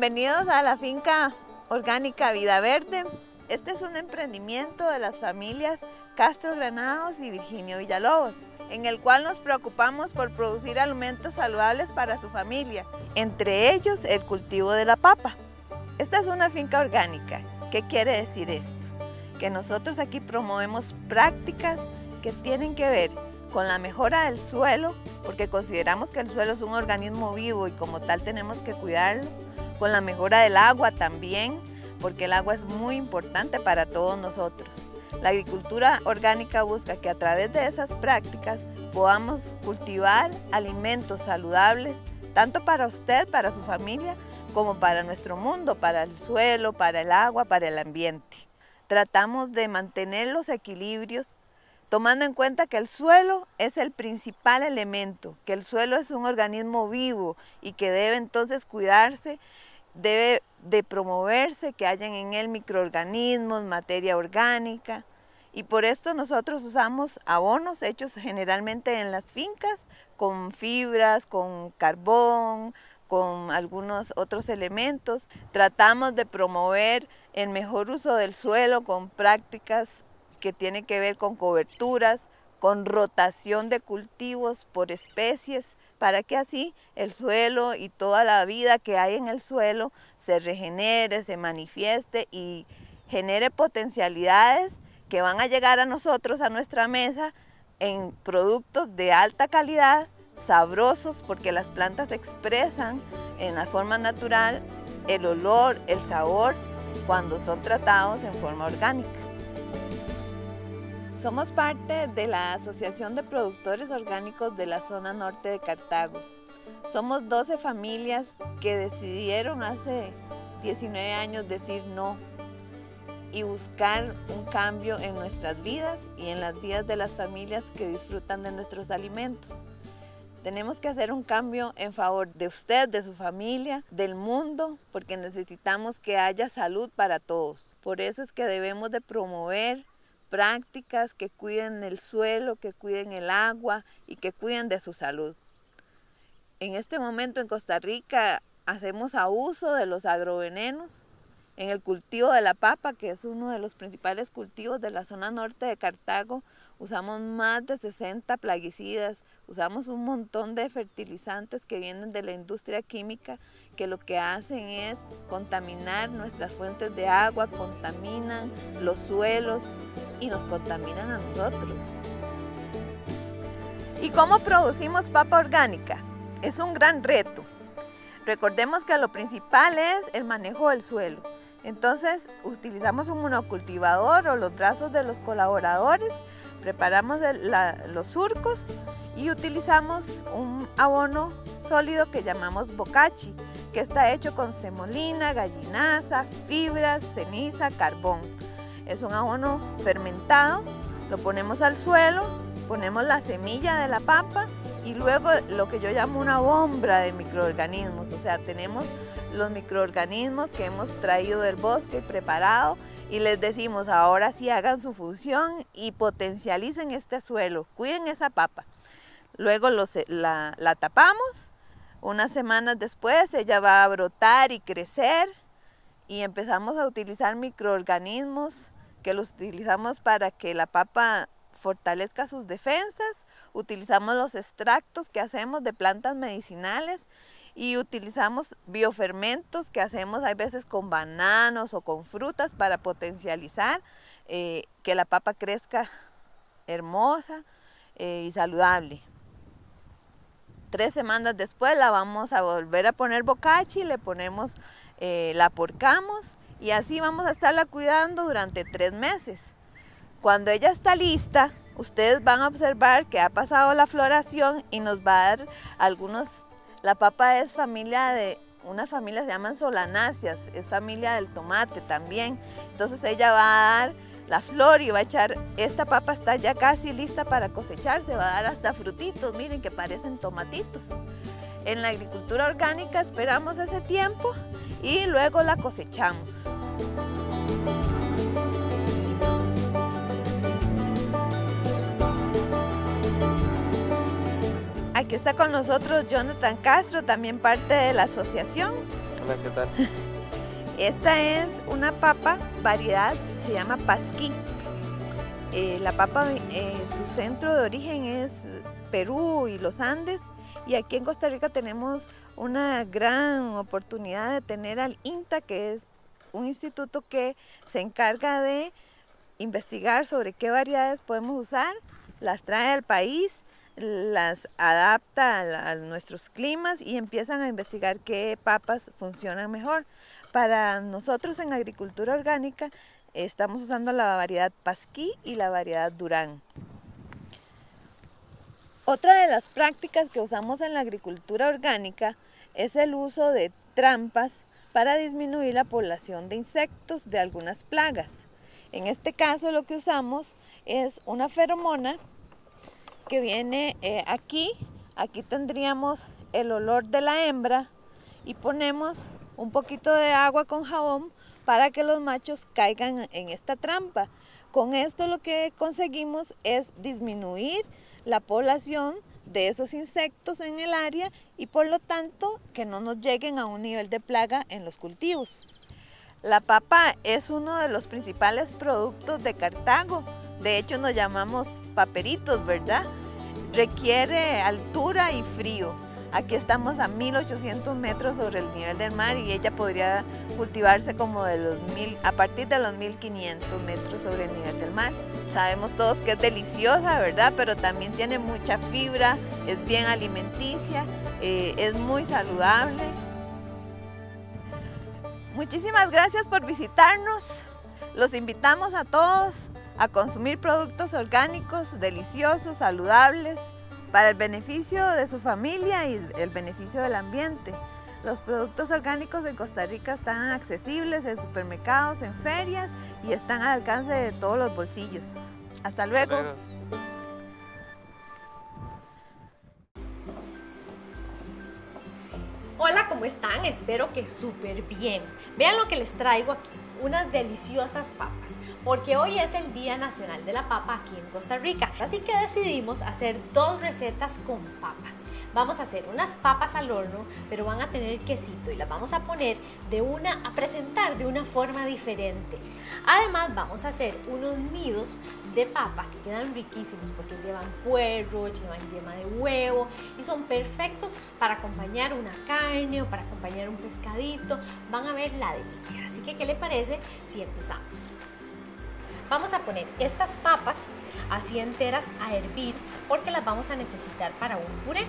Bienvenidos a la finca orgánica Vida Verde. Este es un emprendimiento de las familias Castro Granados y Virginio Villalobos, en el cual nos preocupamos por producir alimentos saludables para su familia, entre ellos el cultivo de la papa. Esta es una finca orgánica. ¿Qué quiere decir esto? Que nosotros aquí promovemos prácticas que tienen que ver con la mejora del suelo, porque consideramos que el suelo es un organismo vivo y como tal tenemos que cuidarlo, con la mejora del agua también, porque el agua es muy importante para todos nosotros. La agricultura orgánica busca que a través de esas prácticas podamos cultivar alimentos saludables, tanto para usted, para su familia, como para nuestro mundo, para el suelo, para el agua, para el ambiente. Tratamos de mantener los equilibrios tomando en cuenta que el suelo es el principal elemento, que el suelo es un organismo vivo y que debe entonces cuidarse, debe de promoverse, que hayan en él microorganismos, materia orgánica. Y por esto nosotros usamos abonos hechos generalmente en las fincas con fibras, con carbón, con algunos otros elementos. Tratamos de promover el mejor uso del suelo con prácticas que tienen que ver con coberturas, con rotación de cultivos por especies, para que así el suelo y toda la vida que hay en el suelo se regenere, se manifieste y genere potencialidades que van a llegar a nosotros, a nuestra mesa, en productos de alta calidad, sabrosos, porque las plantas expresan en la forma natural el olor, el sabor, cuando son tratados en forma orgánica. Somos parte de la Asociación de Productores Orgánicos de la zona norte de Cartago. Somos 12 familias que decidieron hace 19 años decir no y buscar un cambio en nuestras vidas y en las vidas de las familias que disfrutan de nuestros alimentos. Tenemos que hacer un cambio en favor de usted, de su familia, del mundo, porque necesitamos que haya salud para todos. Por eso es que debemos de promover prácticas que cuiden el suelo, que cuiden el agua y que cuiden de su salud. En este momento en Costa Rica hacemos abuso de los agrovenenos en el cultivo de la papa, que es uno de los principales cultivos de la zona norte de Cartago. Usamos más de 60 plaguicidas, usamos un montón de fertilizantes que vienen de la industria química que lo que hacen es contaminar nuestras fuentes de agua, contaminan los suelos y nos contaminan a nosotros. ¿Y cómo producimos papa orgánica? Es un gran reto. Recordemos que lo principal es el manejo del suelo. Entonces utilizamos un monocultivador o los brazos de los colaboradores, preparamos los surcos y utilizamos un abono sólido que llamamos bocachi, que está hecho con semolina, gallinaza, fibras, ceniza, carbón. Es un abono fermentado, lo ponemos al suelo, ponemos la semilla de la papa y luego lo que yo llamo una bombra de microorganismos, o sea, tenemos los microorganismos que hemos traído del bosque preparado y les decimos ahora sí hagan su función y potencialicen este suelo, cuiden esa papa. Luego la, la tapamos, unas semanas después ella va a brotar y crecer y empezamos a utilizar microorganismos que los utilizamos para que la papa fortalezca sus defensas. Utilizamos los extractos que hacemos de plantas medicinales y utilizamos biofermentos que hacemos a veces con bananos o con frutas para potencializar eh, que la papa crezca hermosa eh, y saludable. Tres semanas después la vamos a volver a poner bocachi, le ponemos, eh, la porcamos y así vamos a estarla cuidando durante tres meses. Cuando ella está lista, ustedes van a observar que ha pasado la floración y nos va a dar algunos, la papa es familia de, una familia se llaman solanáceas, es familia del tomate también. Entonces ella va a dar la flor y va a echar, esta papa está ya casi lista para cosecharse, va a dar hasta frutitos, miren que parecen tomatitos. En la agricultura orgánica esperamos ese tiempo y luego la cosechamos. Aquí está con nosotros Jonathan Castro, también parte de la asociación. Hola, ¿qué tal? Esta es una papa variedad, se llama pasquí. Eh, la papa, eh, su centro de origen es Perú y los Andes y aquí en Costa Rica tenemos una gran oportunidad de tener al INTA, que es un instituto que se encarga de investigar sobre qué variedades podemos usar, las trae al país, las adapta a, nuestros climas y empiezan a investigar qué papas funcionan mejor. Para nosotros en agricultura orgánica estamos usando la variedad Pasquí y la variedad Durán. Otra de las prácticas que usamos en la agricultura orgánica es el uso de trampas para disminuir la población de insectos de algunas plagas. En este caso lo que usamos es una feromona que viene eh, aquí. Aquí tendríamos el olor de la hembra y ponemos un poquito de agua con jabón para que los machos caigan en esta trampa. Con esto lo que conseguimos es disminuir la población de esos insectos en el área y por lo tanto que no nos lleguen a un nivel de plaga en los cultivos. La papa es uno de los principales productos de Cartago. De hecho nos llamamos paperitos, ¿verdad? Requiere altura y frío. Aquí estamos a 1800 metros sobre el nivel del mar y ella podría cultivarse como de los mil, a partir de los 1500 metros sobre el nivel del mar. Sabemos todos que es deliciosa, ¿verdad? Pero también tiene mucha fibra, es bien alimenticia, eh, es muy saludable. Muchísimas gracias por visitarnos. Los invitamos a todos a consumir productos orgánicos, deliciosos, saludables para el beneficio de su familia y el beneficio del ambiente. Los productos orgánicos en Costa Rica están accesibles en supermercados, en ferias y están al alcance de todos los bolsillos. Hasta luego. Hola, ¿cómo están? Espero que súper bien. Vean lo que les traigo aquí, unas deliciosas papas porque hoy es el Día Nacional de la Papa aquí en Costa Rica. Así que decidimos hacer dos recetas con papa. Vamos a hacer unas papas al horno, pero van a tener quesito y las vamos a poner de una, a presentar de una forma diferente. Además vamos a hacer unos nidos de papa que quedan riquísimos porque llevan puerro, llevan yema de huevo y son perfectos para acompañar una carne o para acompañar un pescadito. Van a ver la delicia. Así que, ¿qué le parece si empezamos? Vamos a poner estas papas así enteras a hervir porque las vamos a necesitar para un puré.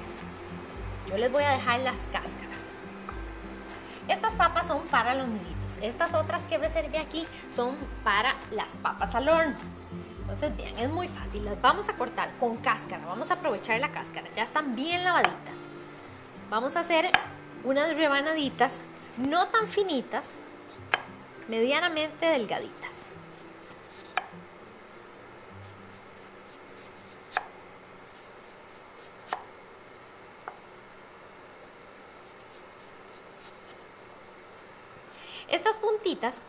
Yo les voy a dejar las cáscaras. Estas papas son para los niditos. Estas otras que reservé aquí son para las papas al horno. Entonces, vean, es muy fácil. Las vamos a cortar con cáscara. Vamos a aprovechar la cáscara. Ya están bien lavaditas. Vamos a hacer unas rebanaditas no tan finitas, medianamente delgaditas.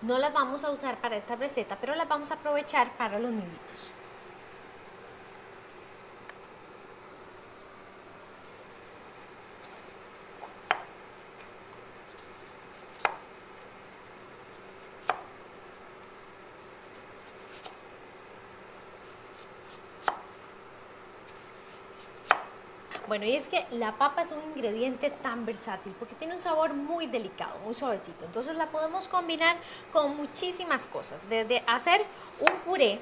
No las vamos a usar para esta receta, pero las vamos a aprovechar para los niditos. Bueno, y es que la papa es un ingrediente tan versátil porque tiene un sabor muy delicado, muy suavecito. Entonces la podemos combinar con muchísimas cosas, desde hacer un puré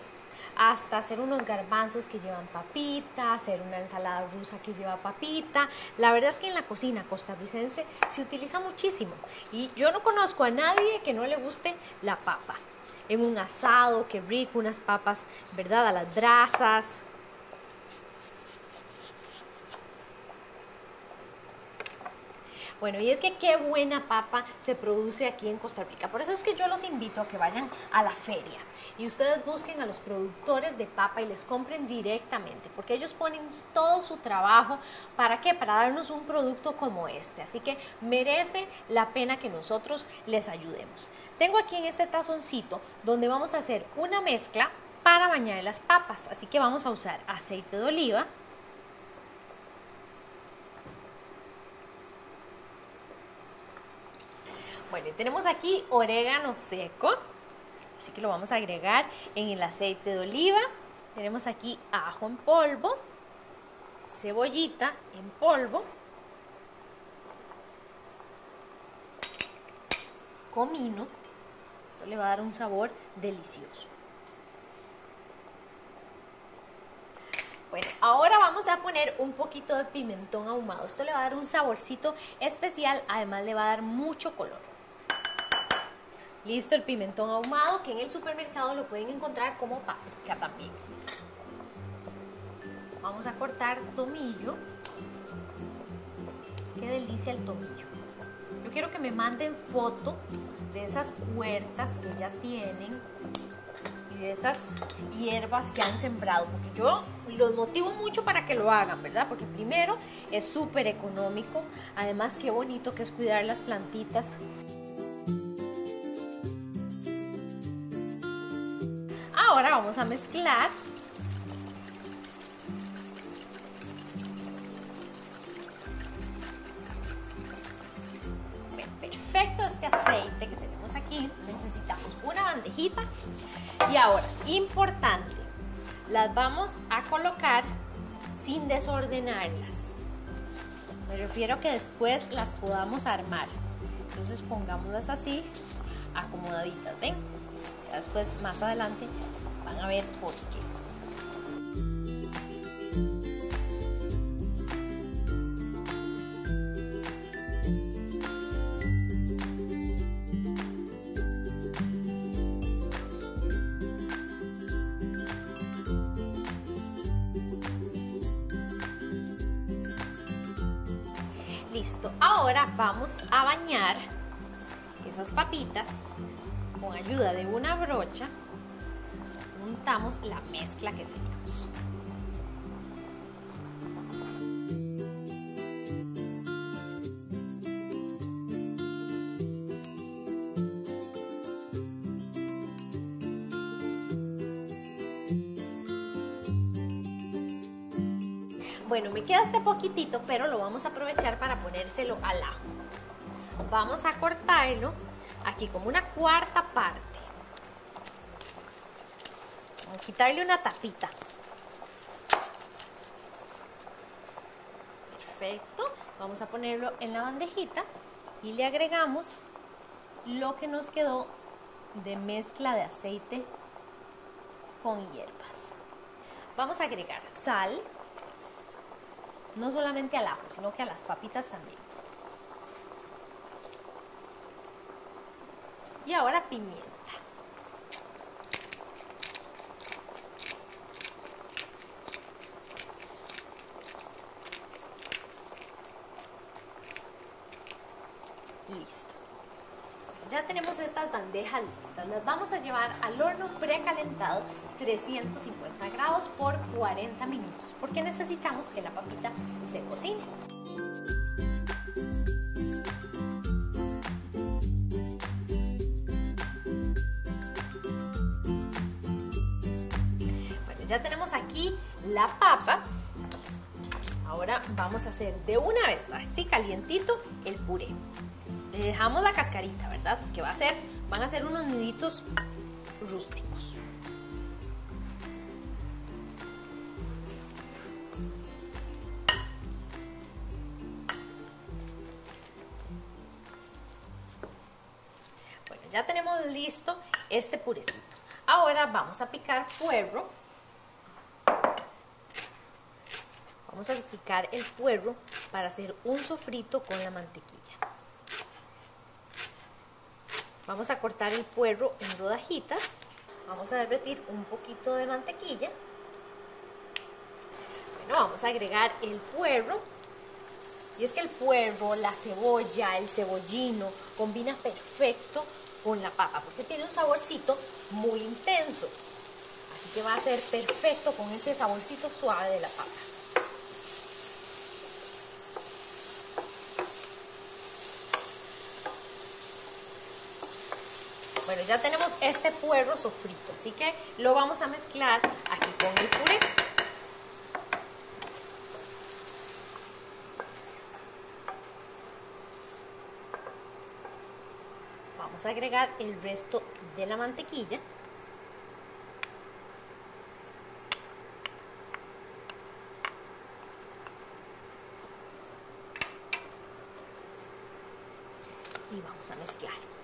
hasta hacer unos garbanzos que llevan papita, hacer una ensalada rusa que lleva papita. La verdad es que en la cocina costarricense se utiliza muchísimo y yo no conozco a nadie que no le guste la papa. En un asado, qué unas papas, ¿verdad? A las brasas, Bueno, y es que qué buena papa se produce aquí en Costa Rica. Por eso es que yo los invito a que vayan a la feria y ustedes busquen a los productores de papa y les compren directamente, porque ellos ponen todo su trabajo para qué? Para darnos un producto como este. Así que merece la pena que nosotros les ayudemos. Tengo aquí en este tazoncito donde vamos a hacer una mezcla para bañar las papas. Así que vamos a usar aceite de oliva, Tenemos aquí orégano seco, así que lo vamos a agregar en el aceite de oliva. Tenemos aquí ajo en polvo, cebollita en polvo, comino. Esto le va a dar un sabor delicioso. Bueno, ahora vamos a poner un poquito de pimentón ahumado. Esto le va a dar un saborcito especial, además le va a dar mucho color. Listo el pimentón ahumado, que en el supermercado lo pueden encontrar como paprika también. Vamos a cortar tomillo. Qué delicia el tomillo. Yo quiero que me manden foto de esas huertas que ya tienen y de esas hierbas que han sembrado, porque yo los motivo mucho para que lo hagan, ¿verdad? Porque primero es súper económico, además qué bonito que es cuidar las plantitas. Ahora vamos a mezclar perfecto este aceite que tenemos aquí. Necesitamos una bandejita. Y ahora, importante, las vamos a colocar sin desordenarlas. Me refiero que después las podamos armar. Entonces pongámoslas así, acomodaditas, ¿ven? después, más adelante, a ver por qué. Listo, ahora vamos a bañar esas papitas con ayuda de una brocha. Untamos la mezcla que tenemos. Bueno, me queda este poquitito, pero lo vamos a aprovechar para ponérselo al ajo. Vamos a cortarlo aquí como una cuarta parte. Quitarle una tapita. Perfecto. Vamos a ponerlo en la bandejita y le agregamos lo que nos quedó de mezcla de aceite con hierbas. Vamos a agregar sal, no solamente al ajo, sino que a las papitas también. Y ahora pimienta. Listo. Ya tenemos estas bandejas listas. Las vamos a llevar al horno precalentado 350 grados por 40 minutos porque necesitamos que la papita se cocine. Bueno, ya tenemos aquí la papa. Ahora vamos a hacer de una vez, así calientito, el puré le dejamos la cascarita, ¿verdad? Que va a ser, van a ser unos niditos rústicos. Bueno, ya tenemos listo este purecito. Ahora vamos a picar puerro. Vamos a picar el puerro para hacer un sofrito con la mantequilla. Vamos a cortar el puerro en rodajitas. Vamos a derretir un poquito de mantequilla. Bueno, vamos a agregar el puerro. Y es que el puerro, la cebolla, el cebollino combina perfecto con la papa porque tiene un saborcito muy intenso. Así que va a ser perfecto con ese saborcito suave de la papa. Bueno, ya tenemos este puerro sofrito, así que lo vamos a mezclar aquí con el puré. Vamos a agregar el resto de la mantequilla. Y vamos a mezclar.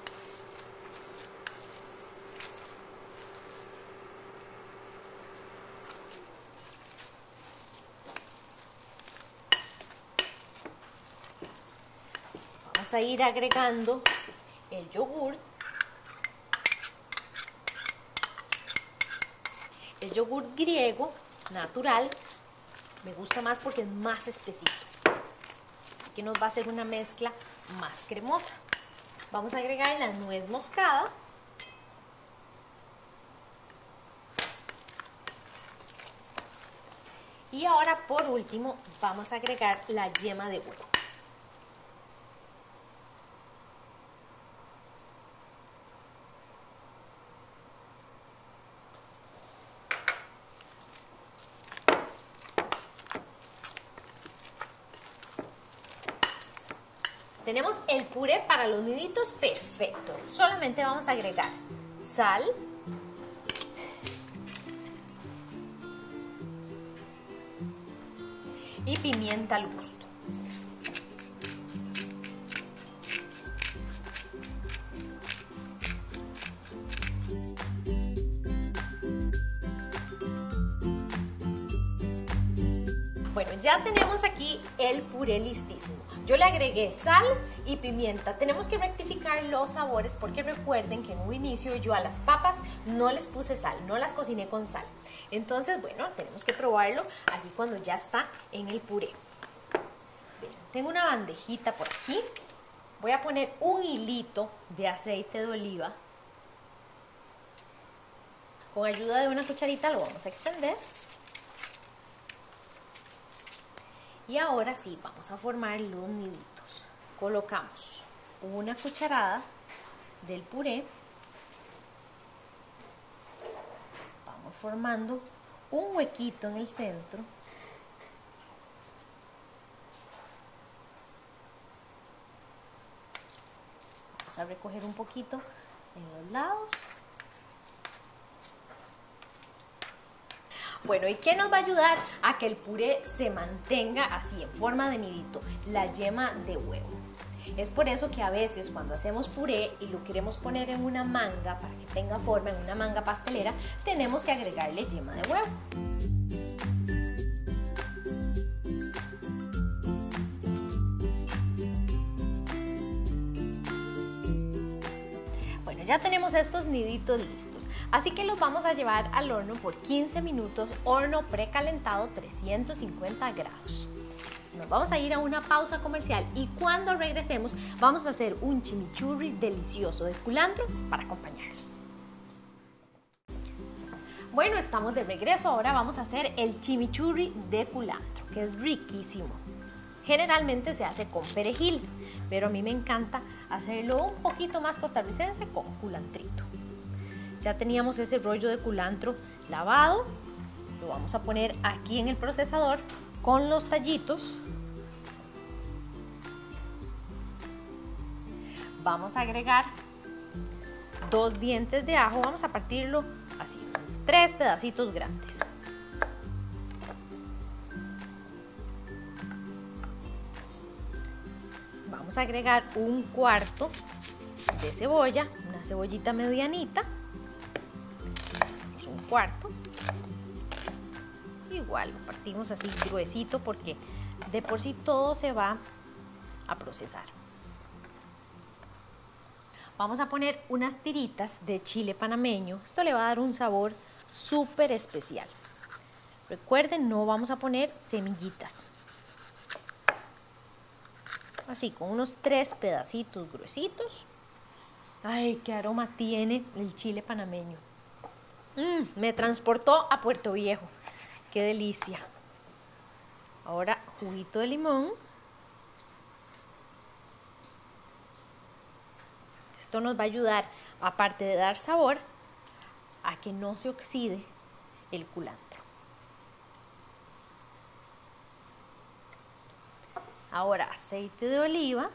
A ir agregando el yogur. El yogur griego, natural, me gusta más porque es más espesito. Así que nos va a hacer una mezcla más cremosa. Vamos a agregar la nuez moscada. Y ahora por último vamos a agregar la yema de huevo. Tenemos el puré para los niditos perfecto. Solamente vamos a agregar sal. Y pimienta al gusto. Bueno, ya tenemos aquí el puré. Yo le agregué sal y pimienta. Tenemos que rectificar los sabores porque recuerden que en un inicio yo a las papas no les puse sal, no las cociné con sal. Entonces, bueno, tenemos que probarlo aquí cuando ya está en el puré. Tengo una bandejita por aquí. Voy a poner un hilito de aceite de oliva. Con ayuda de una cucharita lo vamos a extender. Y ahora sí, vamos a formar los niditos. Colocamos una cucharada del puré. Vamos formando un huequito en el centro. Vamos a recoger un poquito en los lados. Bueno, ¿y qué nos va a ayudar a que el puré se mantenga así, en forma de nidito? La yema de huevo. Es por eso que a veces cuando hacemos puré y lo queremos poner en una manga para que tenga forma, en una manga pastelera, tenemos que agregarle yema de huevo. Ya tenemos estos niditos listos, así que los vamos a llevar al horno por 15 minutos, horno precalentado 350 grados. Nos vamos a ir a una pausa comercial y cuando regresemos vamos a hacer un chimichurri delicioso de culantro para acompañarlos. Bueno, estamos de regreso, ahora vamos a hacer el chimichurri de culantro, que es riquísimo. Generalmente se hace con perejil, pero a mí me encanta hacerlo un poquito más costarricense con culantrito. Ya teníamos ese rollo de culantro lavado, lo vamos a poner aquí en el procesador con los tallitos. Vamos a agregar dos dientes de ajo, vamos a partirlo así, tres pedacitos grandes. Vamos a agregar un cuarto de cebolla, una cebollita medianita, un cuarto igual lo partimos así gruesito porque de por sí todo se va a procesar. Vamos a poner unas tiritas de chile panameño. Esto le va a dar un sabor súper especial. Recuerden, no vamos a poner semillitas. Así, con unos tres pedacitos gruesitos. Ay, qué aroma tiene el chile panameño. Mm, me transportó a Puerto Viejo. Qué delicia. Ahora juguito de limón. Esto nos va a ayudar, aparte de dar sabor, a que no se oxide el culantro. Ahora aceite de oliva.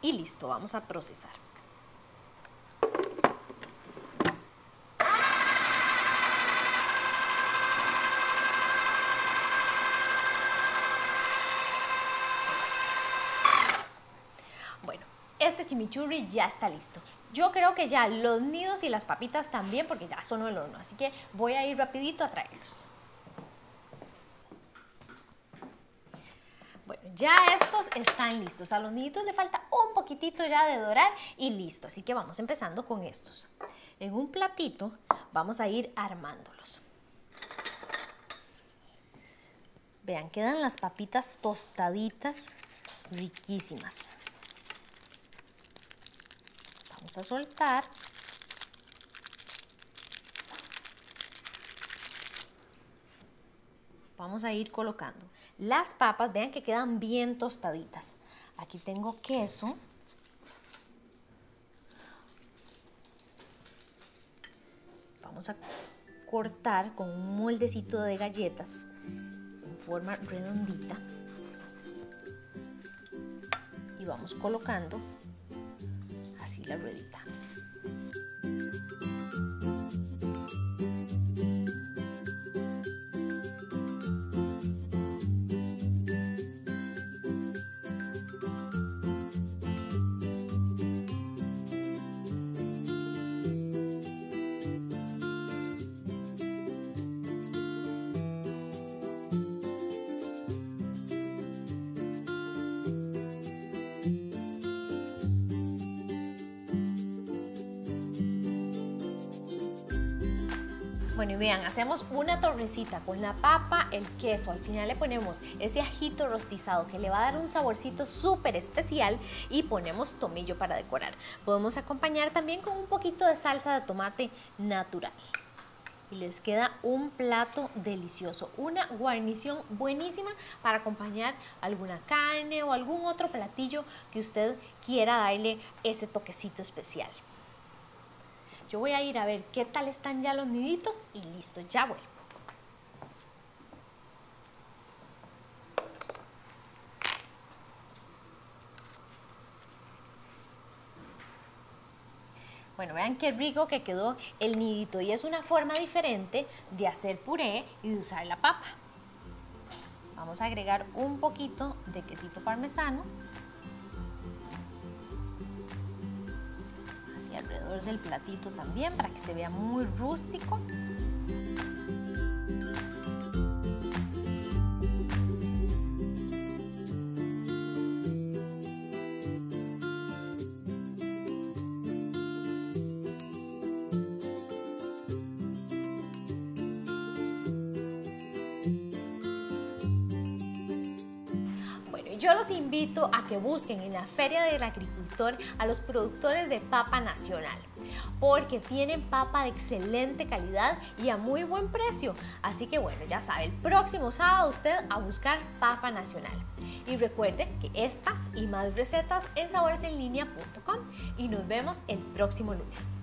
Y listo, vamos a procesar. Chimichurri ya está listo. Yo creo que ya los nidos y las papitas también porque ya son el horno, así que voy a ir rapidito a traerlos. Bueno, ya estos están listos. A los niditos le falta un poquitito ya de dorar y listo. Así que vamos empezando con estos. En un platito vamos a ir armándolos. Vean, quedan las papitas tostaditas, riquísimas. Vamos a soltar. Vamos a ir colocando las papas, vean que quedan bien tostaditas. Aquí tengo queso. Vamos a cortar con un moldecito de galletas en forma redondita. Y vamos colocando así la ruedita. Bueno, y vean, hacemos una torrecita con la papa, el queso. Al final le ponemos ese ajito rostizado que le va a dar un saborcito súper especial y ponemos tomillo para decorar. Podemos acompañar también con un poquito de salsa de tomate natural. Y les queda un plato delicioso, una guarnición buenísima para acompañar alguna carne o algún otro platillo que usted quiera darle ese toquecito especial. Yo voy a ir a ver qué tal están ya los niditos y listo, ya vuelvo. Bueno, vean qué rico que quedó el nidito y es una forma diferente de hacer puré y de usar la papa. Vamos a agregar un poquito de quesito parmesano alrededor del platito también para que se vea muy rústico. yo los invito a que busquen en la Feria del A los productores de papa nacional porque tienen papa de excelente calidad y a muy buen precio. Así que bueno, ya sabe, el próximo sábado usted a buscar papa nacional. Y recuerde que estas y más recetas en saboresenlinea.com y nos vemos el próximo lunes.